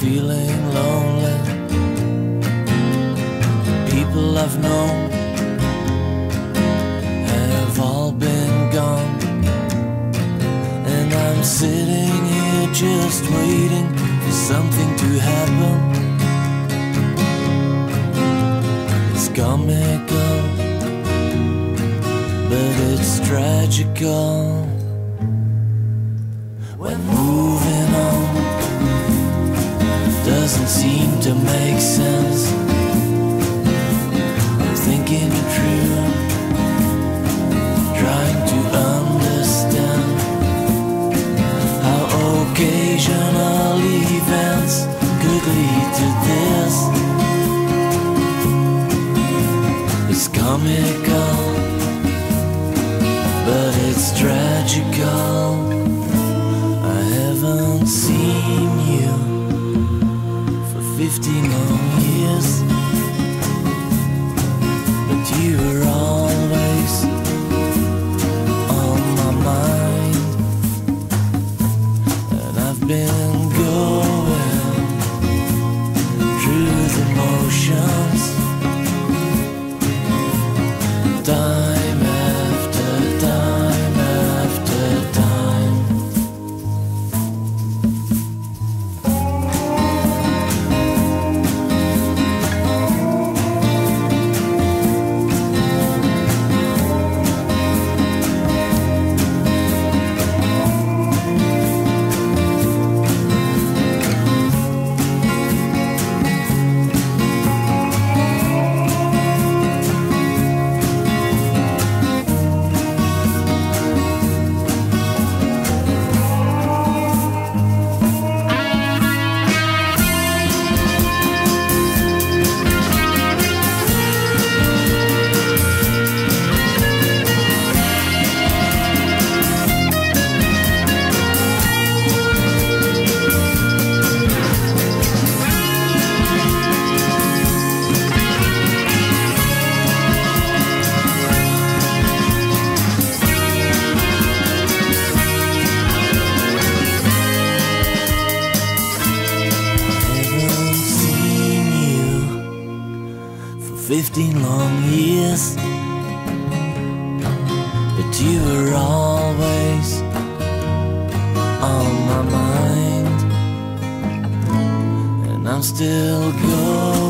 feeling lonely. People I've known have all been gone. And I'm sitting here just waiting for something to happen. It's comical, but it's tragical. When doesn't seem to make sense. I'm thinking it through, trying to understand how occasional events could lead to this. It's comical, but it's tragical. 50 long years, but you were all. 15 long years. But you were always on my mind. And I'm still going